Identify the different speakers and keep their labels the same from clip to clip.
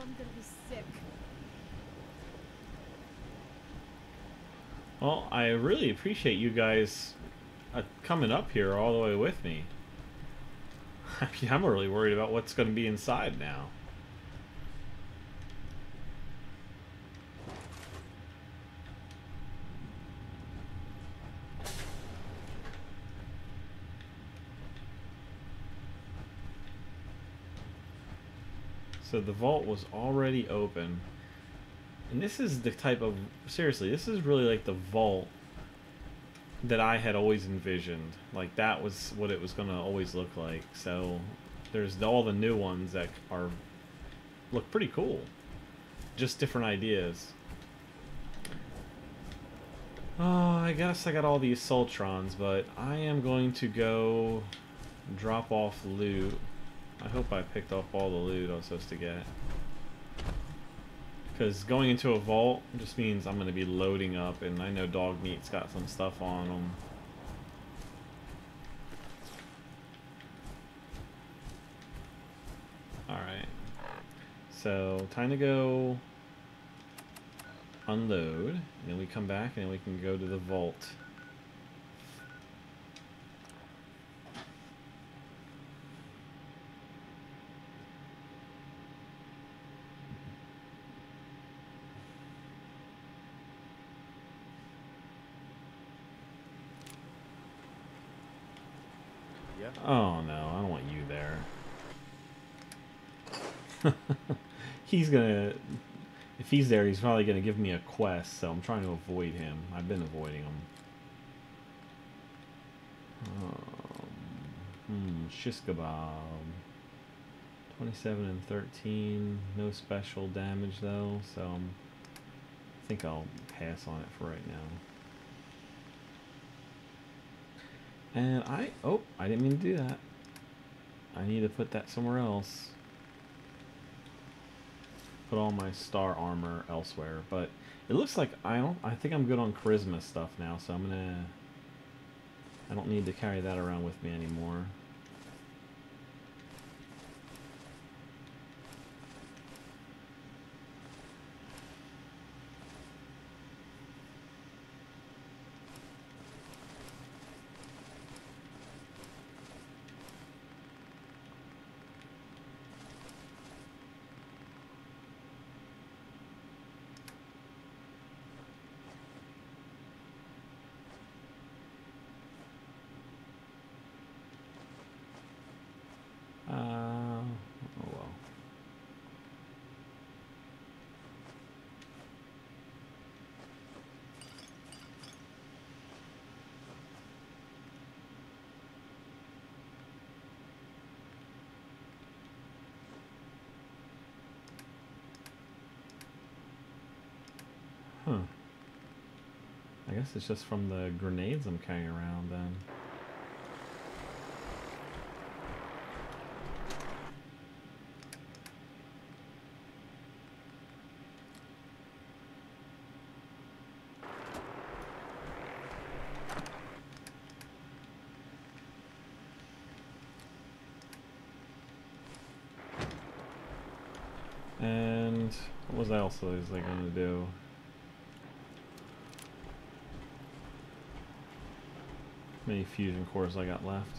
Speaker 1: I'm gonna be sick.
Speaker 2: Well, I really appreciate you guys uh, coming up here all the way with me. I mean, I'm really worried about what's going to be inside now. So the vault was already open. And this is the type of seriously, this is really like the vault that I had always envisioned. Like that was what it was going to always look like. So there's all the new ones that are look pretty cool. Just different ideas. Oh, I guess I got all these Sultrons, but I am going to go drop off loot. I hope I picked up all the loot I was supposed to get. Because going into a vault just means I'm going to be loading up, and I know Dogmeat's got some stuff on them. Alright. So, time to go unload, and then we come back, and then we can go to the vault. Oh no, I don't want you there. he's gonna... If he's there, he's probably gonna give me a quest, so I'm trying to avoid him. I've been avoiding him. Um, hmm, shish kebab. 27 and 13. No special damage though, so um, I think I'll pass on it for right now. And I, oh, I didn't mean to do that. I need to put that somewhere else. Put all my star armor elsewhere, but it looks like I don't, I think I'm good on charisma stuff now, so I'm gonna, I don't need to carry that around with me anymore. Huh. I guess it's just from the grenades I'm carrying around then. And what was else was I going to do? Many fusion cores I got left.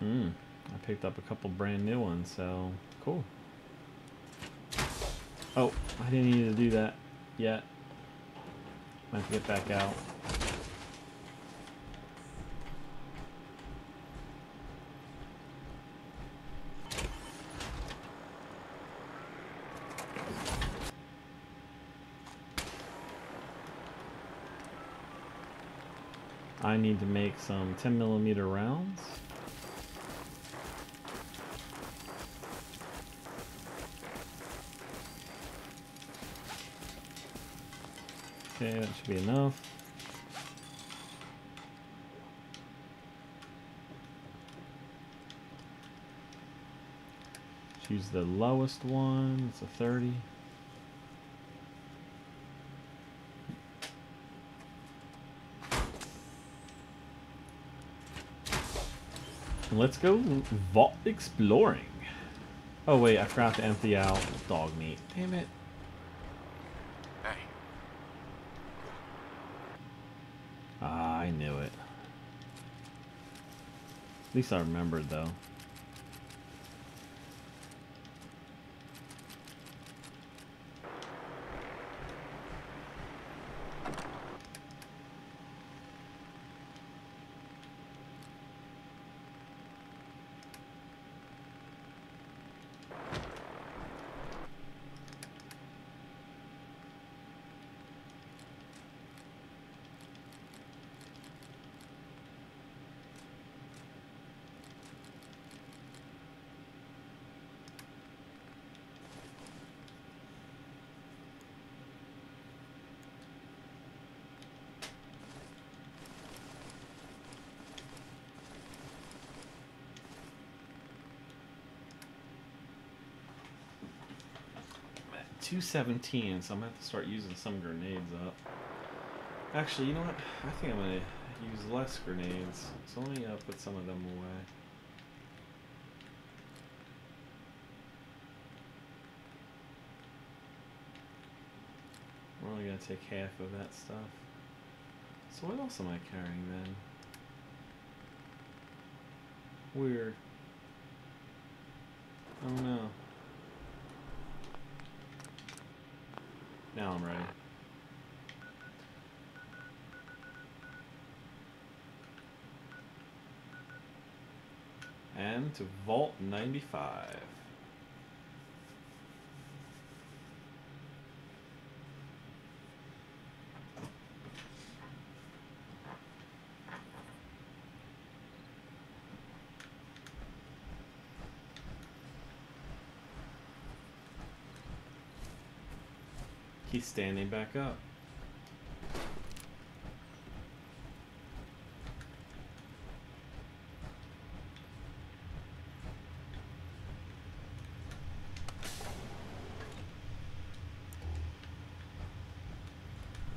Speaker 2: Hmm, I picked up a couple brand new ones, so cool. Oh, I didn't need to do that yet. Might have to get back out. Need to make some 10 millimeter rounds. Okay, that should be enough. Choose the lowest one, it's a 30. Let's go vault exploring. Oh wait, I forgot to empty out Dogmeat. Damn it.
Speaker 1: Hey,
Speaker 2: Ah, I knew it. At least I remembered though. 217, so I'm gonna have to start using some grenades up. Actually, you know what? I think I'm gonna use less grenades. So let me uh, put some of them away. We're only gonna take half of that stuff. So what else am I carrying then? Weird. Oh no. Ready. And to Vault 95. He's standing back up.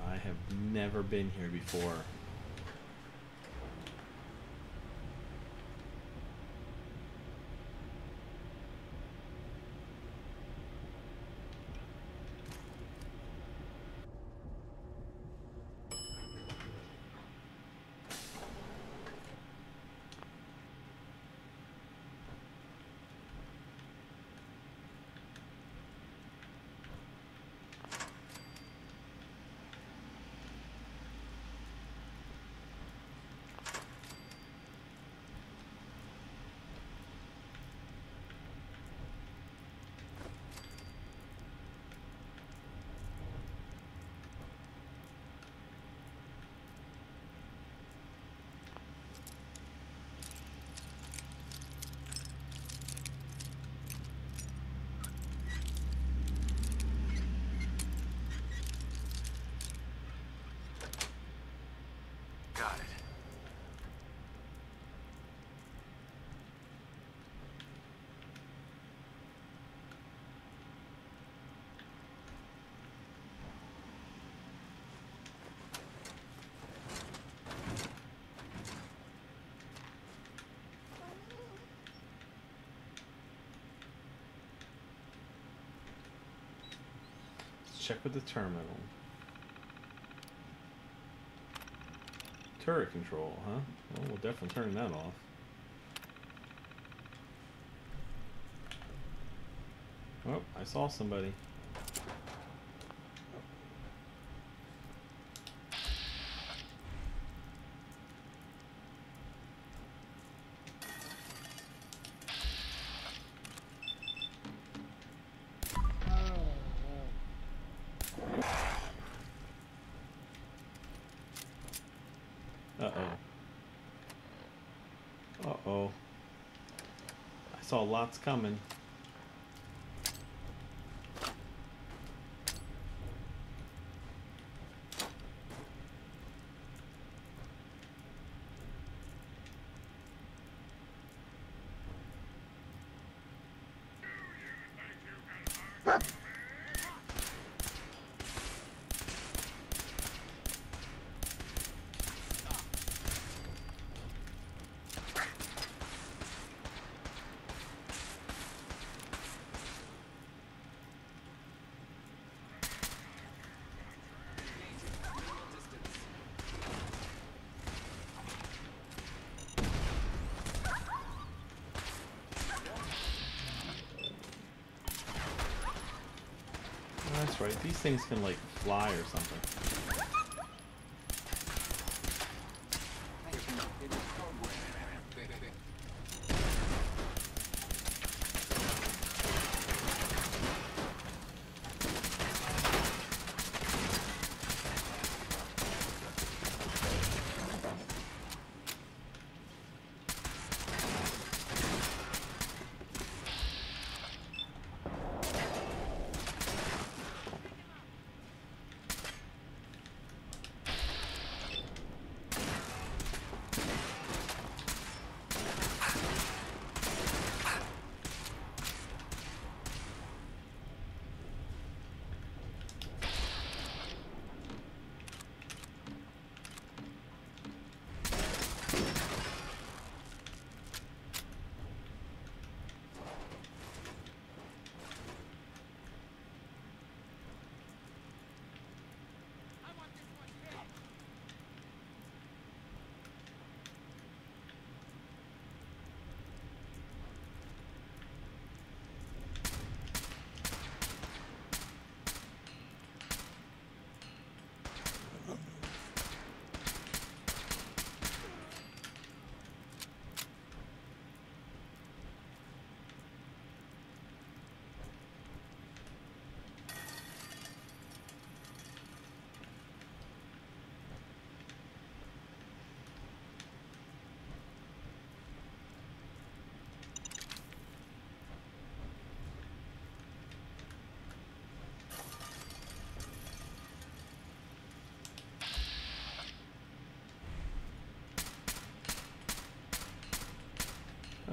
Speaker 2: I have never been here before. Check with the terminal. Turret control, huh? Well, we'll definitely turn that off. Oh, I saw somebody. Uh-oh. Uh-oh. I saw lots coming. These things can like fly or something.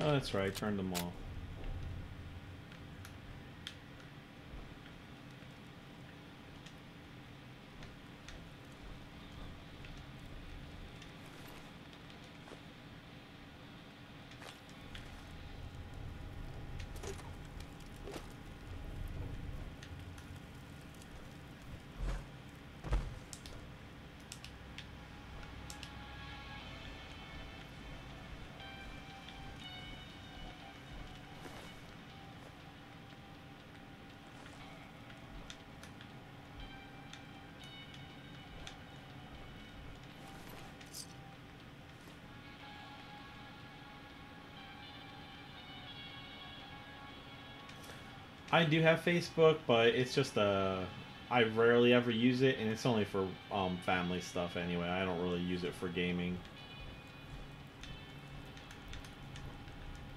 Speaker 2: Oh, that's right. Turned them off. I do have Facebook, but it's just uh, I rarely ever use it, and it's only for um, family stuff anyway. I don't really use it for gaming.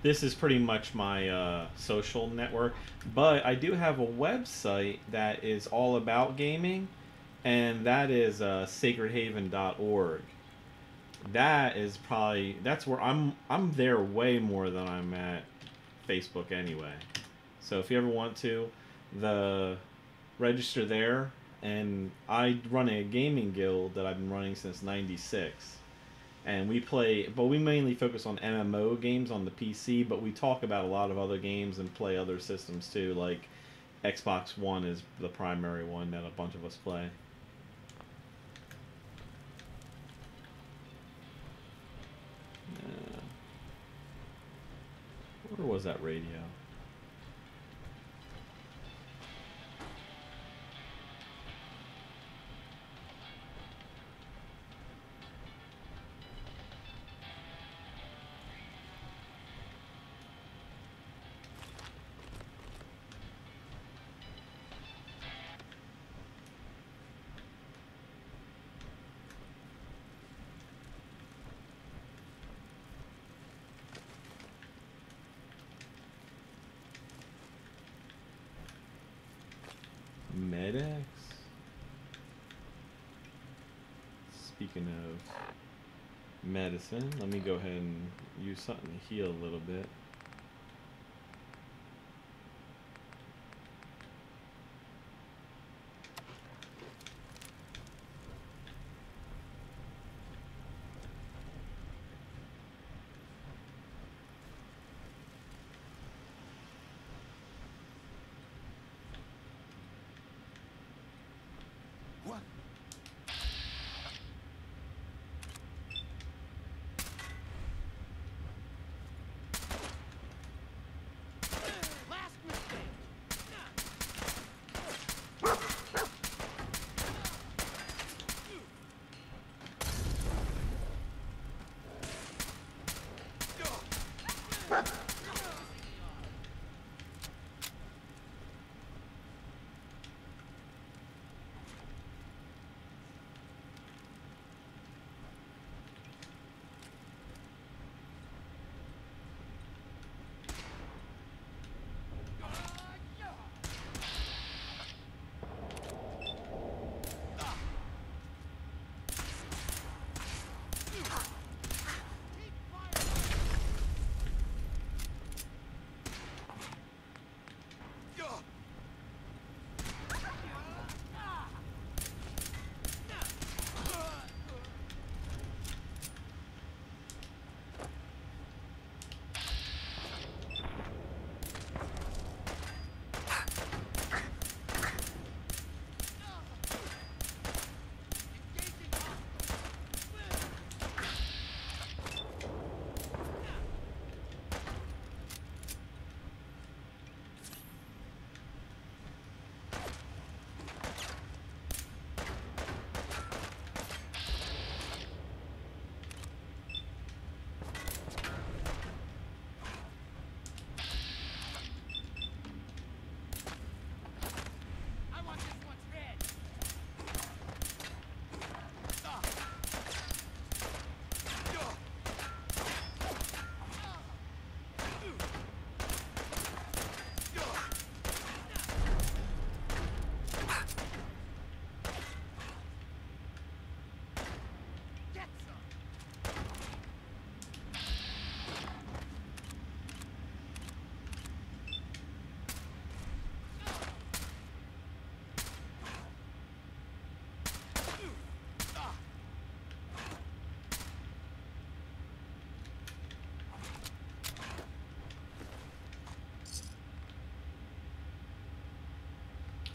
Speaker 2: This is pretty much my uh, social network, but I do have a website that is all about gaming, and that is uh, sarcothhaven.org. That is probably that's where I'm I'm there way more than I'm at Facebook anyway. So if you ever want to, the register there. And I run a gaming guild that I've been running since '96, and we play, but we mainly focus on MMO games on the PC. But we talk about a lot of other games and play other systems too. Like Xbox One is the primary one that a bunch of us play. Uh, where was that radio? Med-X? Speaking of medicine, let me go ahead and use something to heal a little bit.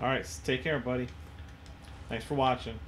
Speaker 2: All right, take care, buddy. Thanks for watching.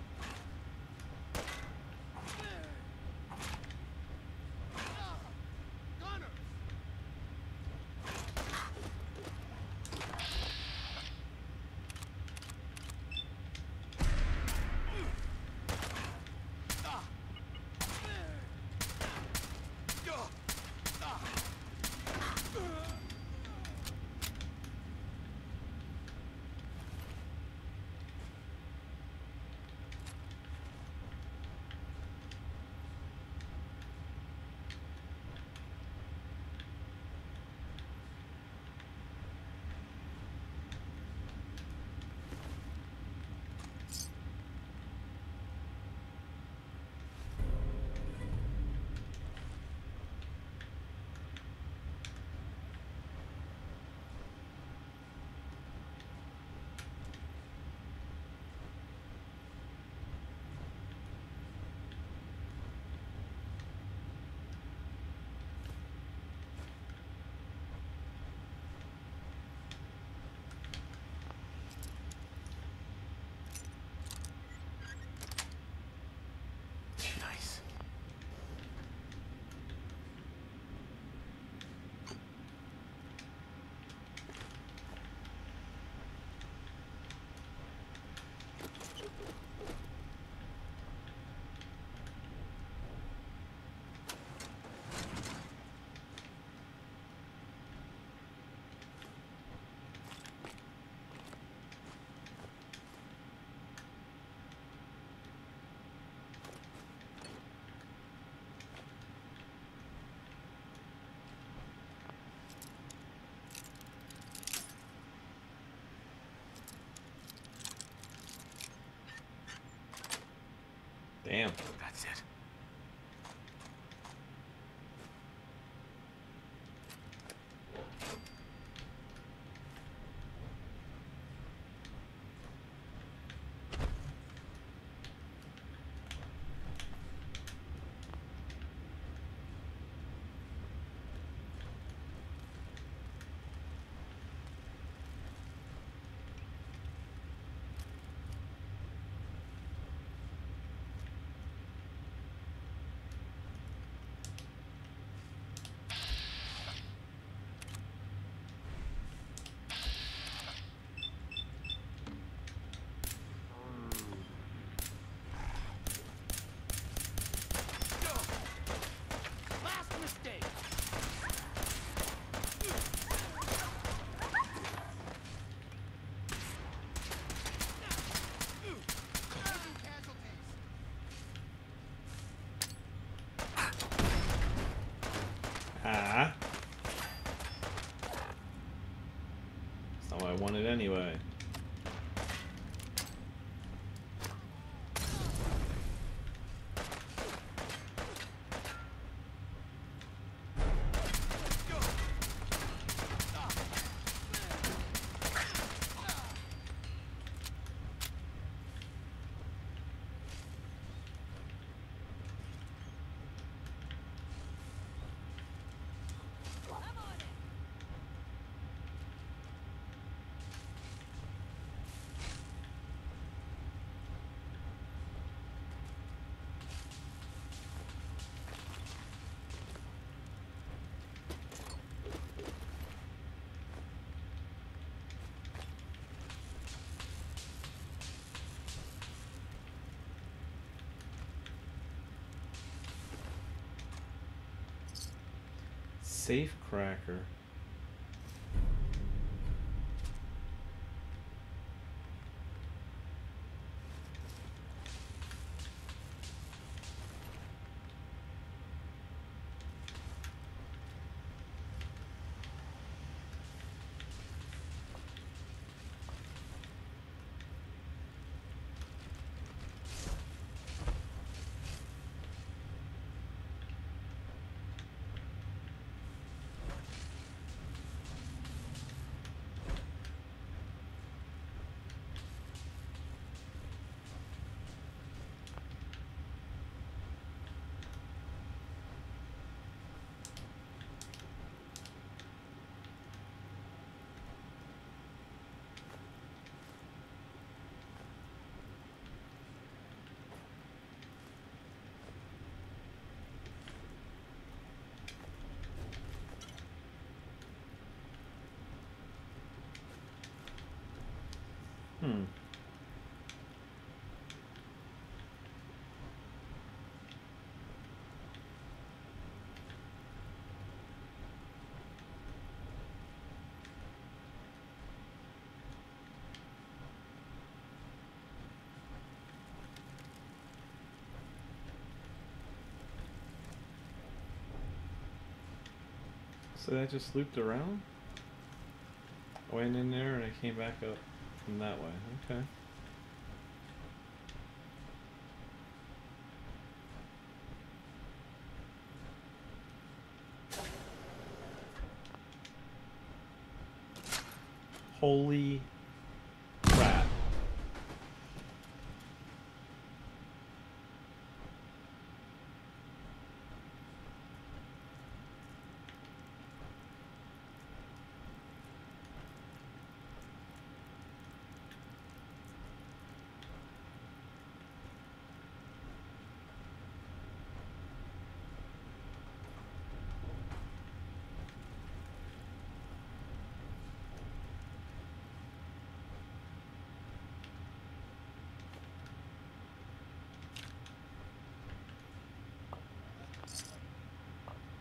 Speaker 2: Wanted anyway. Safe cracker. Hmm. So that just looped around? Went in there and I came back up from that way. Okay. Holy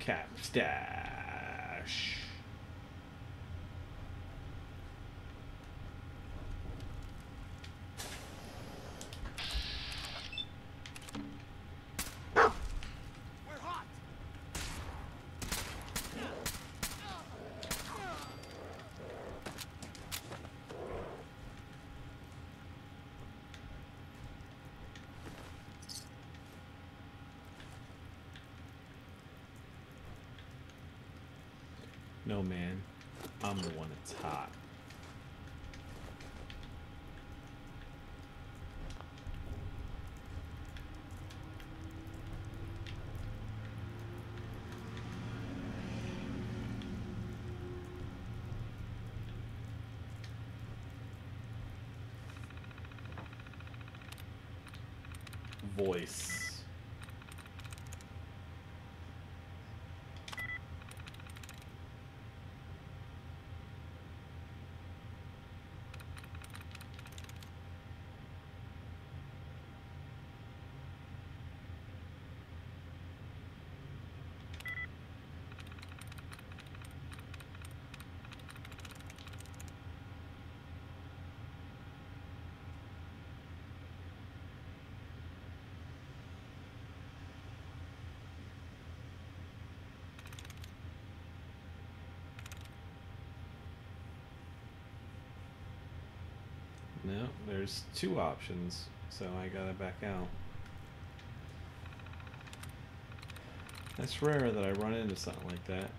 Speaker 2: Cap stash.
Speaker 3: We're hot.
Speaker 2: No man, I'm the one that's hot. No, there's two options, so I gotta back out. That's rare that I run into something like that.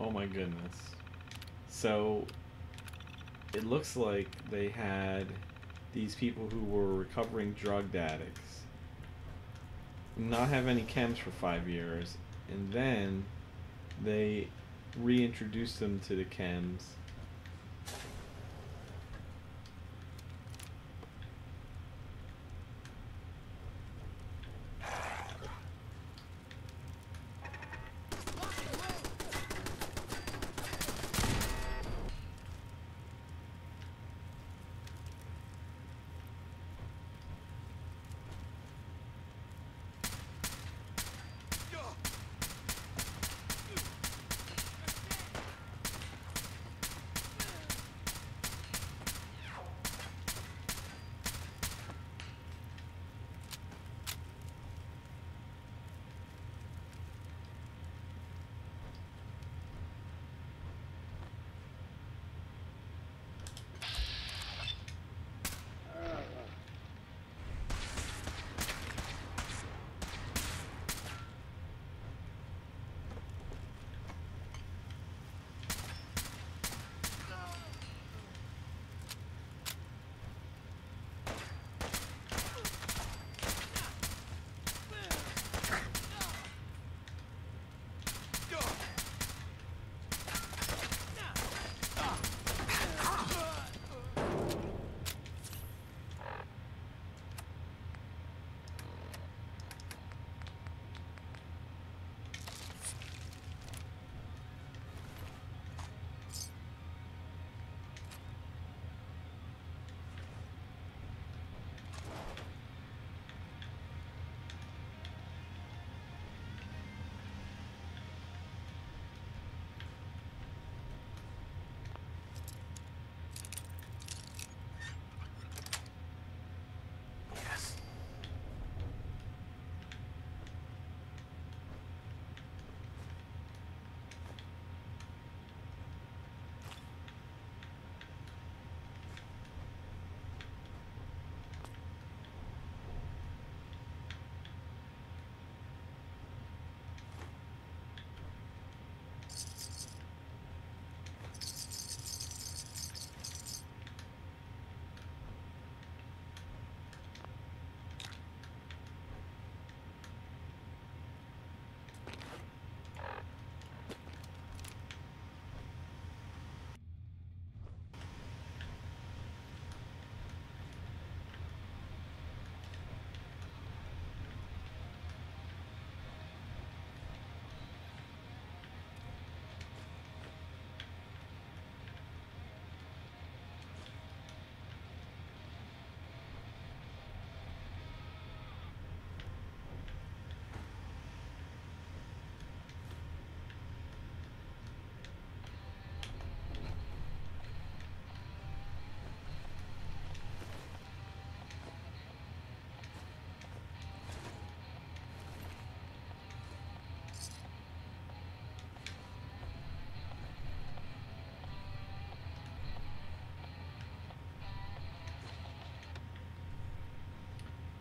Speaker 2: Oh my goodness. So it looks like they had these people who were recovering drug addicts not have any chems for five years, and then they reintroduced them to the chems.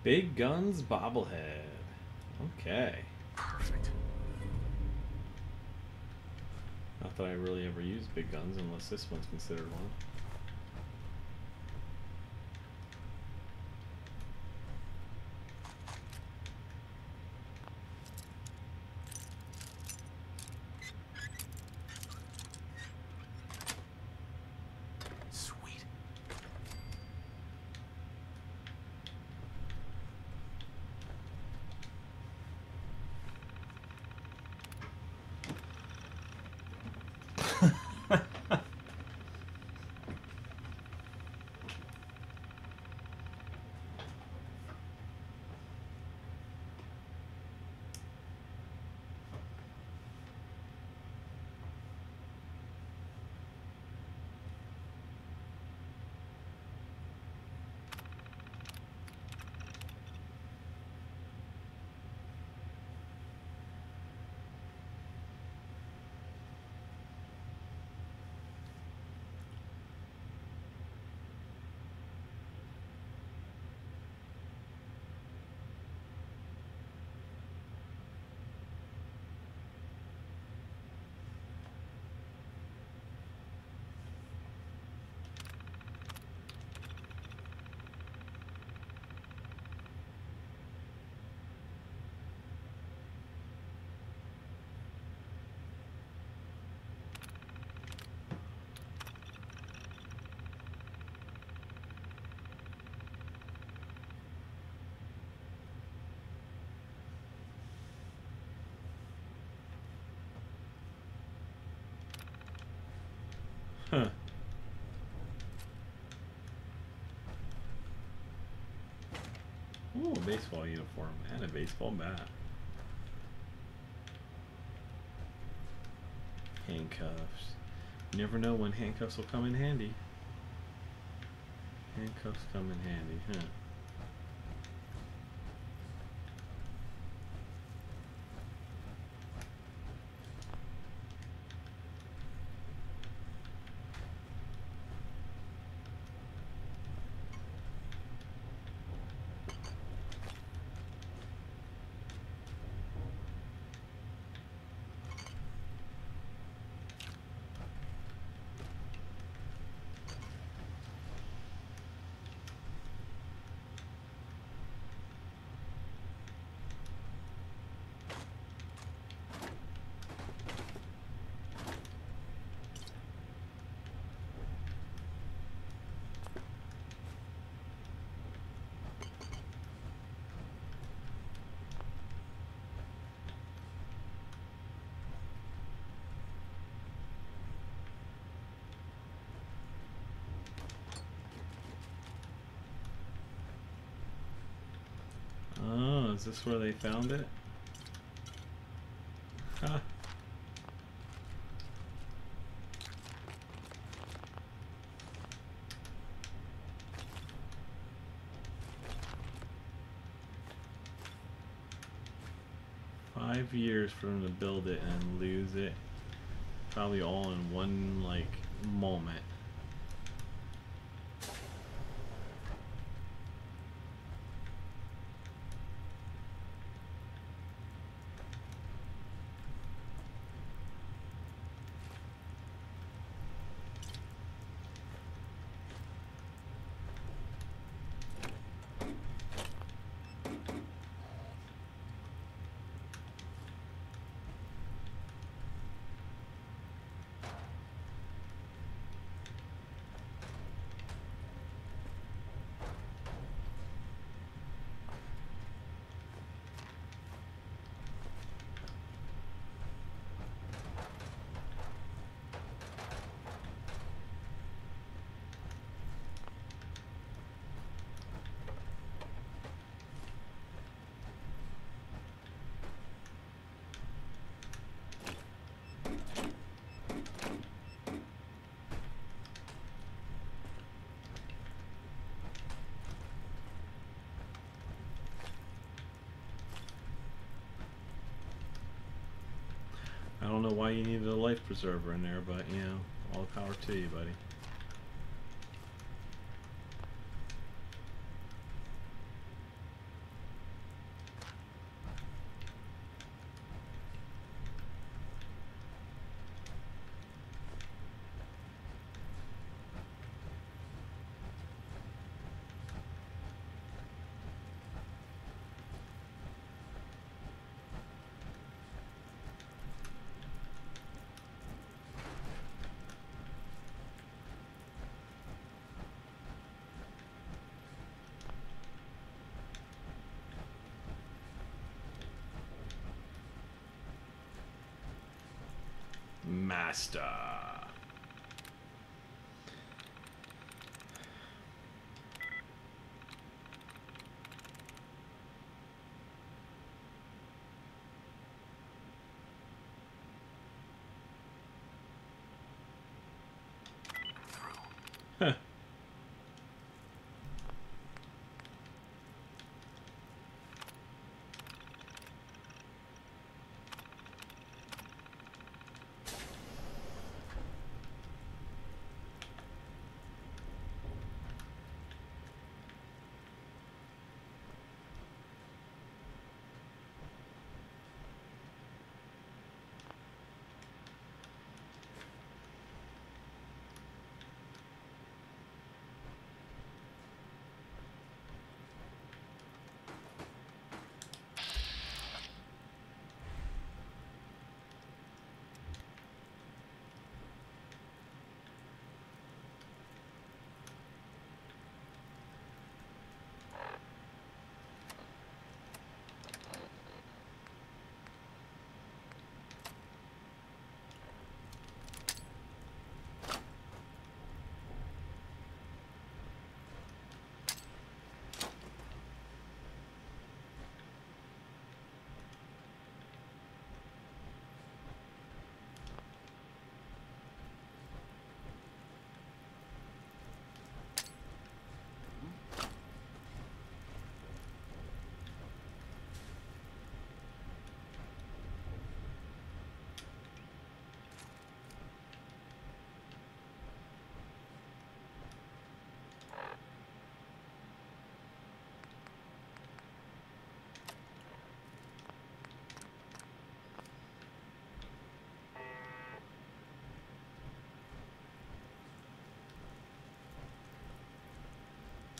Speaker 2: Big Guns bobblehead. Okay.
Speaker 1: Perfect.
Speaker 2: Not that I really ever use big guns unless this one's considered one. Baseball uniform and a baseball bat. Handcuffs. You never know when handcuffs will come in handy. Handcuffs come in handy, huh? Oh, is this where they found it? Huh. Five years for them to build it and lose it. Probably all in one, like, moment. Don't know why you needed a life preserver in there, but you know, all the power to you, buddy. Master.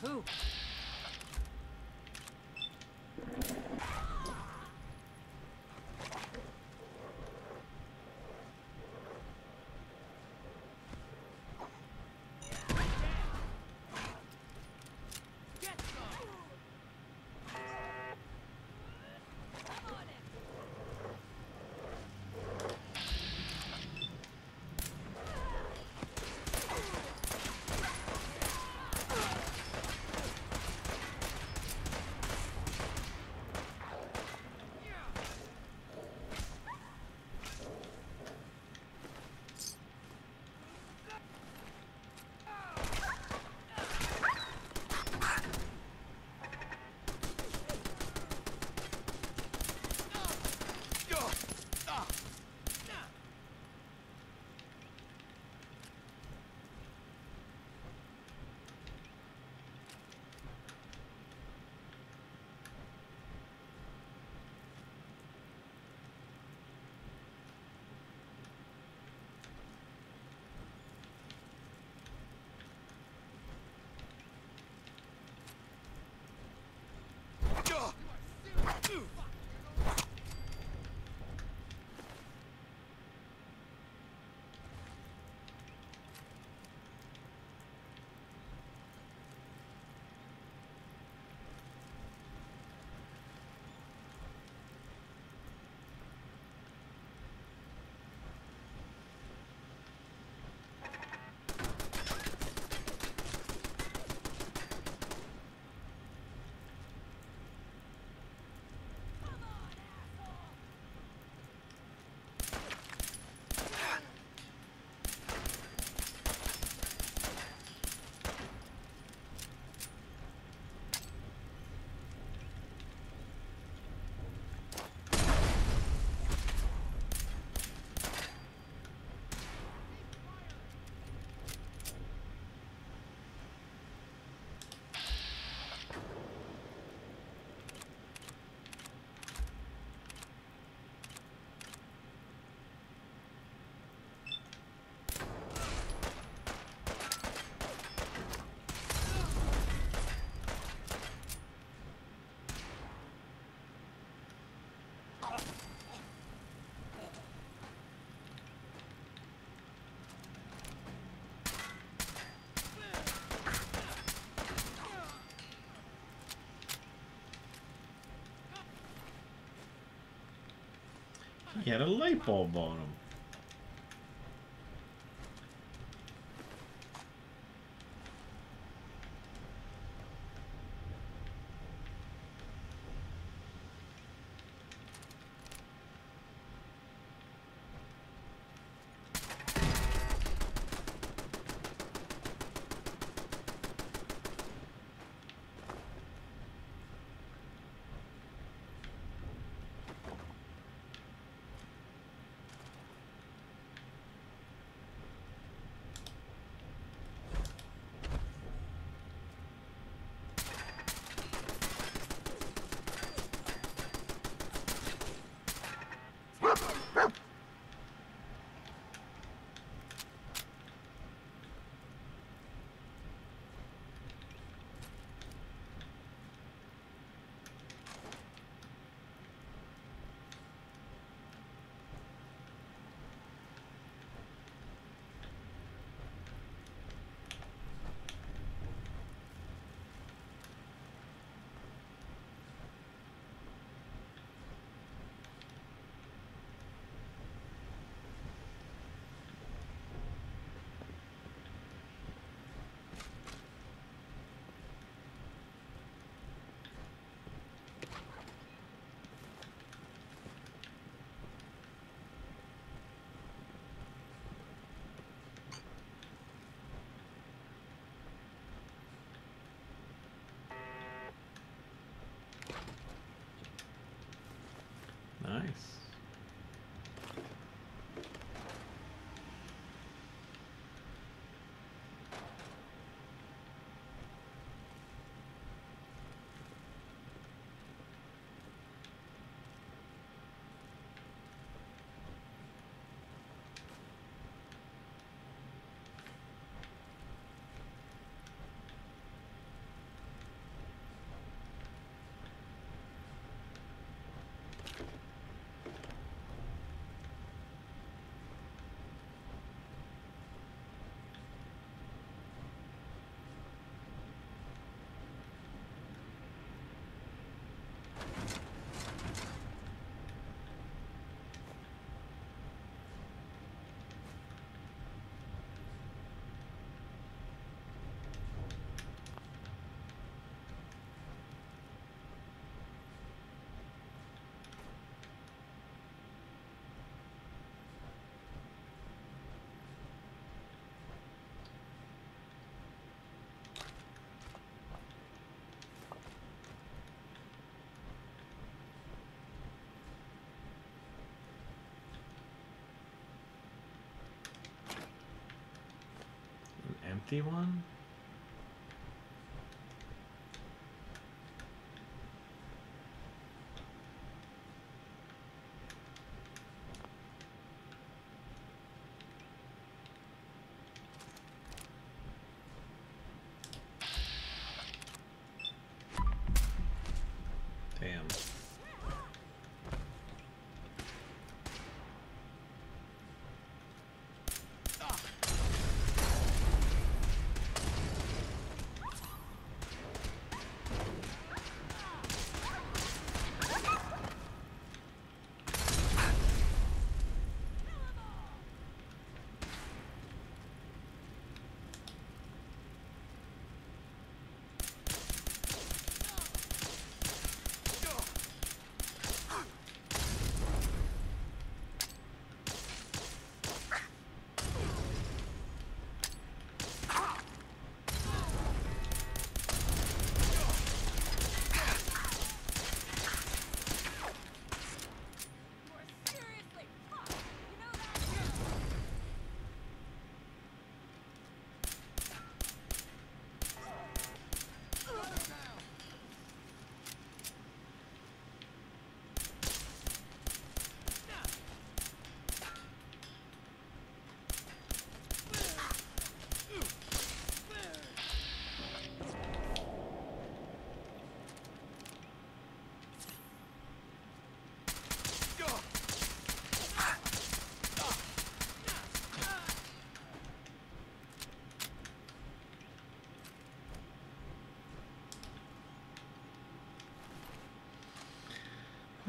Speaker 4: Who?
Speaker 2: He had a light bulb on him.
Speaker 4: 51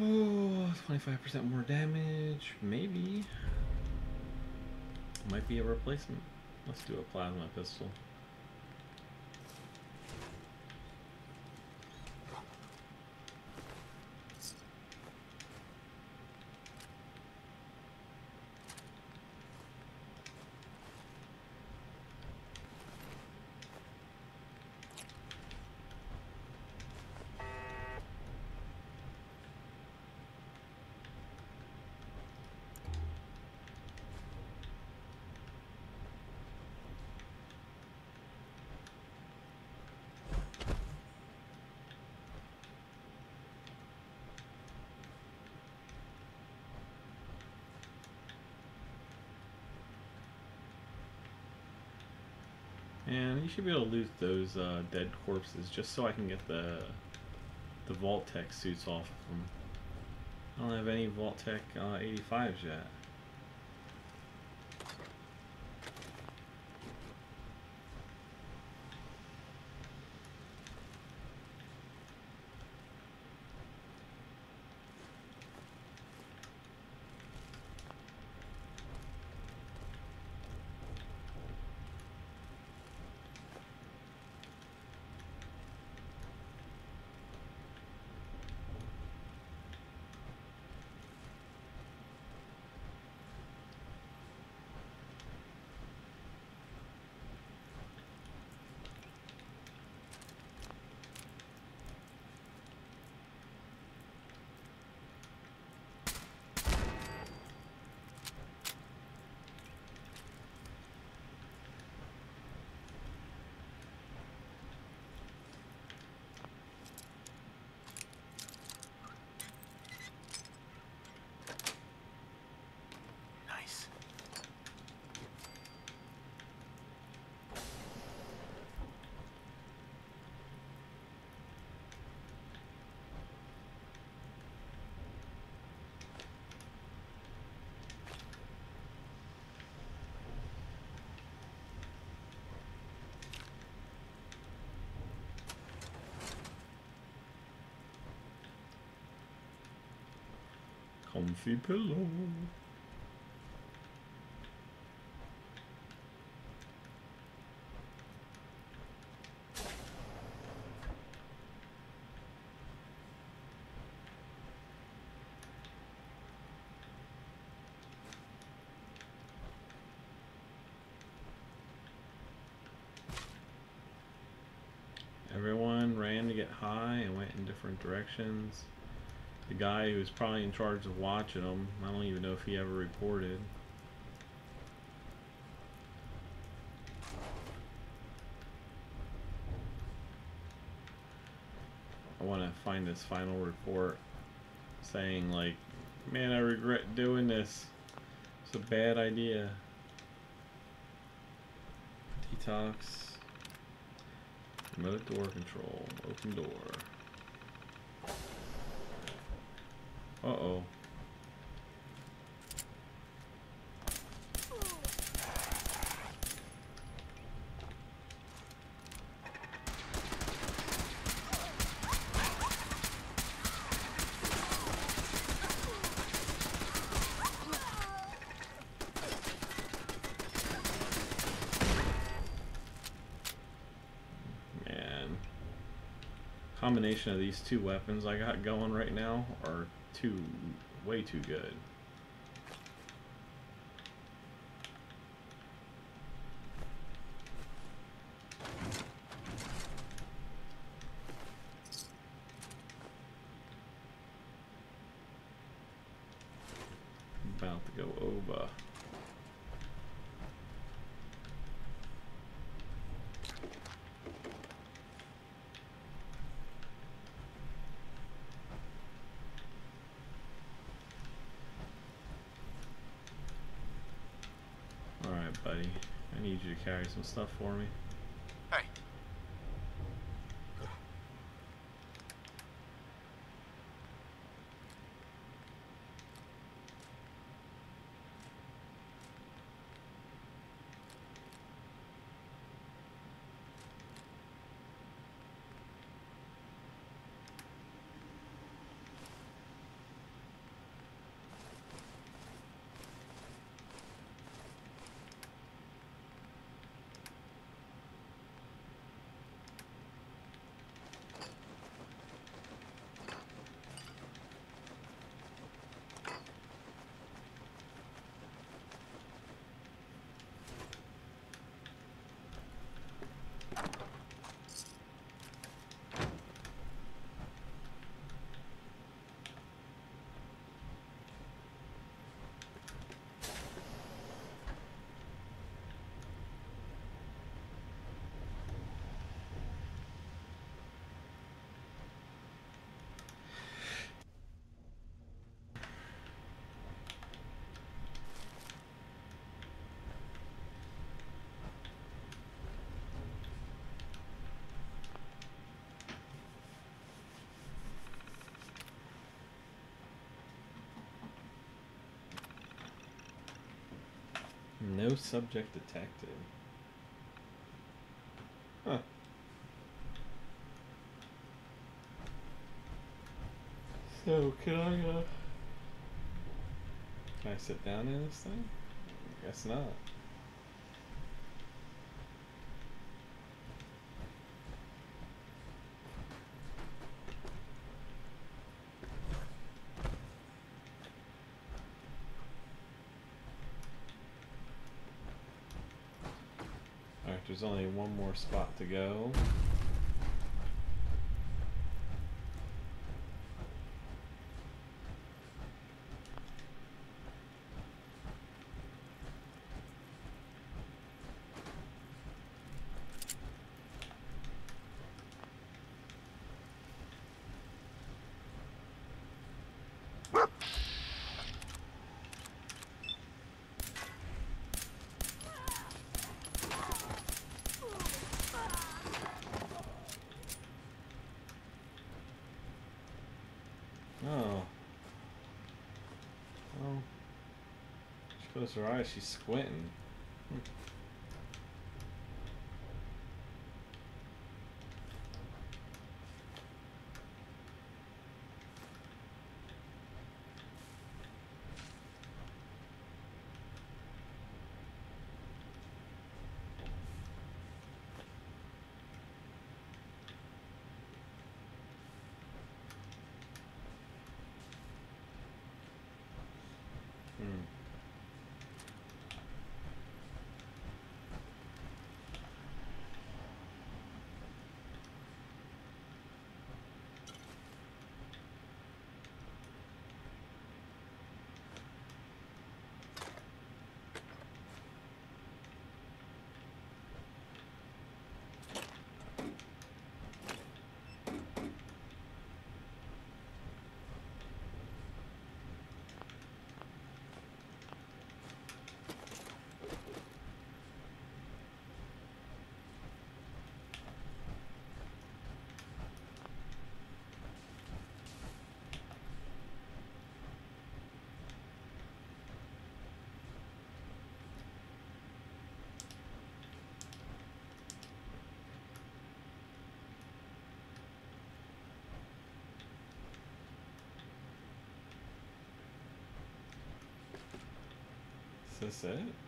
Speaker 2: Oh, 25% more damage. Maybe. Might be a replacement. Let's do a plasma pistol. You should be able to loot those uh, dead corpses just so I can get the the Vault-Tec suits off of them. I don't have any Vault-Tec uh, 85s yet. Comfy pillow. Everyone ran to get high and went in different directions guy who was probably in charge of watching them. I don't even know if he ever reported. I want to find this final report saying like, man, I regret doing this. It's a bad idea. Detox. Remote door control. Open door. Uh oh. Man. Combination of these two weapons I got going right now are too, way too good. About to go over. Alright, buddy. I need you to carry some stuff for me. No subject detected. Huh. So, can I, uh... Can I sit down in this thing? I Guess not. Alright, there's only one more spot to go. Oh. Well. Her eyes, she's squinting. Hmm. Hmm. Is this it?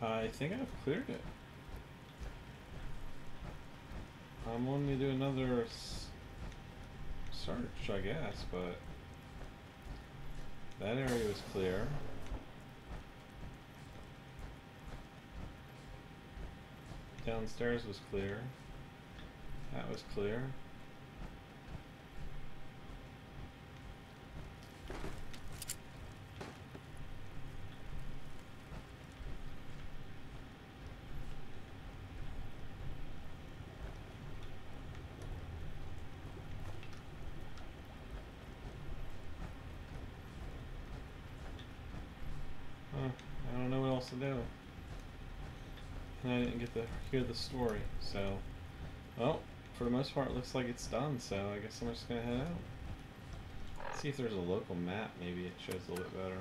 Speaker 2: I think I've cleared it. I'm wanting to do another search, I guess, but that area was clear. Downstairs was clear. That was clear. Huh, I don't know what else do. And I didn't get to hear the story, so. Well, for the most part, it looks like it's done, so I guess I'm just gonna head out. See if there's a local map, maybe it shows a little bit better.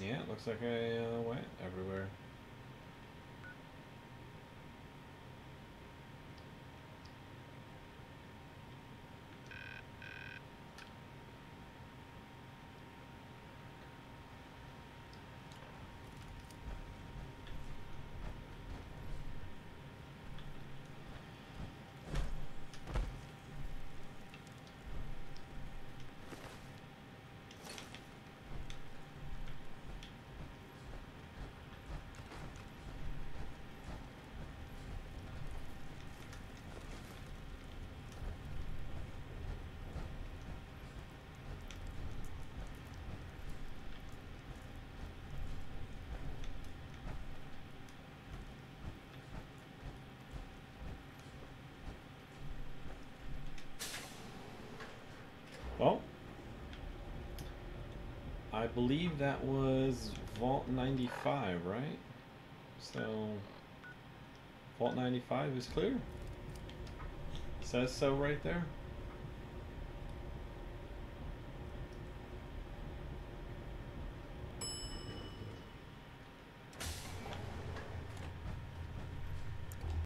Speaker 2: Yeah, it looks like I uh, went everywhere. Well, I believe that was Vault 95, right? So, Vault 95 is clear. Says so right there.